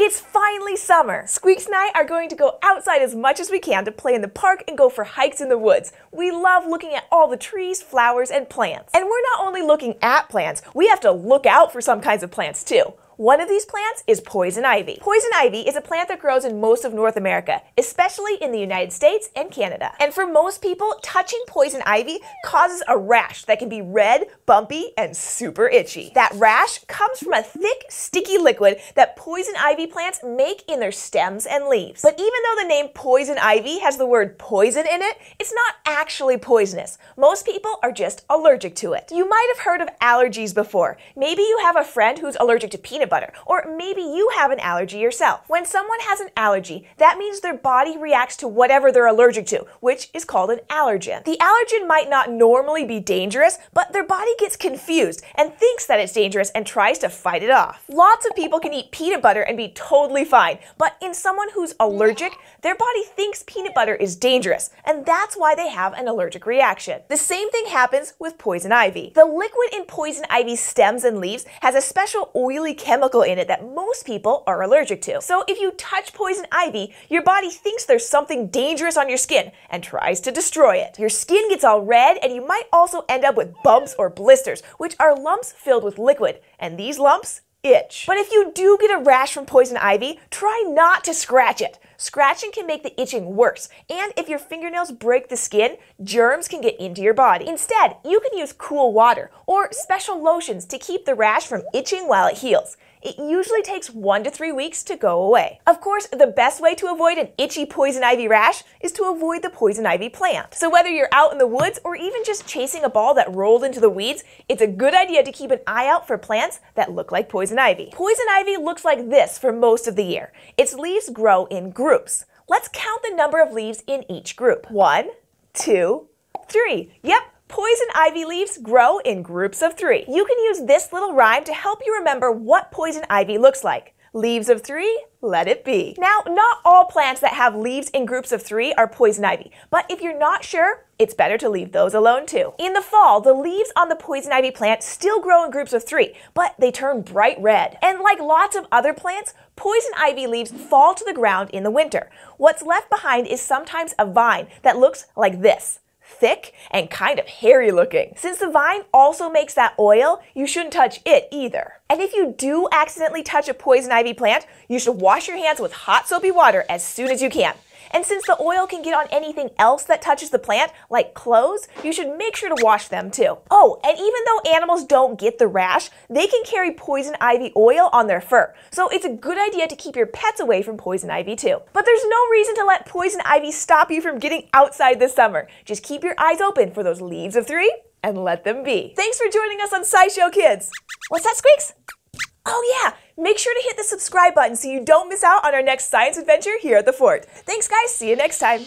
It's finally summer. Squeaks and I are going to go outside as much as we can to play in the park and go for hikes in the woods. We love looking at all the trees, flowers, and plants. And we're not only looking at plants, we have to look out for some kinds of plants too. One of these plants is poison ivy. Poison ivy is a plant that grows in most of North America, especially in the United States and Canada. And for most people, touching poison ivy causes a rash that can be red, bumpy, and super itchy. That rash comes from a thick, sticky liquid that poison ivy plants make in their stems and leaves. But even though the name poison ivy has the word poison in it, it's not actually poisonous. Most people are just allergic to it. You might have heard of allergies before. Maybe you have a friend who's allergic to peanut butter, or maybe you have an allergy yourself. When someone has an allergy, that means their body reacts to whatever they're allergic to, which is called an allergen. The allergen might not normally be dangerous, but their body gets confused and thinks that it's dangerous and tries to fight it off. Lots of people can eat peanut butter and be totally fine, but in someone who's allergic, their body thinks peanut butter is dangerous, and that's why they have an allergic reaction. The same thing happens with poison ivy. The liquid in poison ivy stems and leaves has a special oily chemical chemical in it that most people are allergic to. So if you touch poison ivy, your body thinks there's something dangerous on your skin and tries to destroy it. Your skin gets all red and you might also end up with bumps or blisters, which are lumps filled with liquid. And these lumps itch. But if you do get a rash from poison ivy, try not to scratch it. Scratching can make the itching worse, and if your fingernails break the skin, germs can get into your body. Instead, you can use cool water or special lotions to keep the rash from itching while it heals. It usually takes one to three weeks to go away. Of course, the best way to avoid an itchy poison ivy rash is to avoid the poison ivy plant. So whether you're out in the woods or even just chasing a ball that rolled into the weeds, it's a good idea to keep an eye out for plants that look like poison ivy. Poison ivy looks like this for most of the year. Its leaves grow in groups. Let's count the number of leaves in each group. One, two, three. Yep, Poison ivy leaves grow in groups of three. You can use this little rhyme to help you remember what poison ivy looks like. Leaves of three, let it be. Now, not all plants that have leaves in groups of three are poison ivy, but if you're not sure, it's better to leave those alone too. In the fall, the leaves on the poison ivy plant still grow in groups of three, but they turn bright red. And like lots of other plants, poison ivy leaves fall to the ground in the winter. What's left behind is sometimes a vine that looks like this thick and kind of hairy looking. Since the vine also makes that oil, you shouldn't touch it either. And if you do accidentally touch a poison ivy plant, you should wash your hands with hot soapy water as soon as you can. And since the oil can get on anything else that touches the plant, like clothes, you should make sure to wash them too. Oh, and even though animals don't get the rash, they can carry poison ivy oil on their fur. So it's a good idea to keep your pets away from poison ivy too. But there's no reason to let poison ivy stop you from getting outside this summer. Just keep your eyes open for those leaves of three and let them be. Thanks for joining us on SciShow Kids. What's that, Squeaks? Oh yeah, make sure to hit the subscribe button so you don't miss out on our next science adventure here at the fort. Thanks guys, see you next time.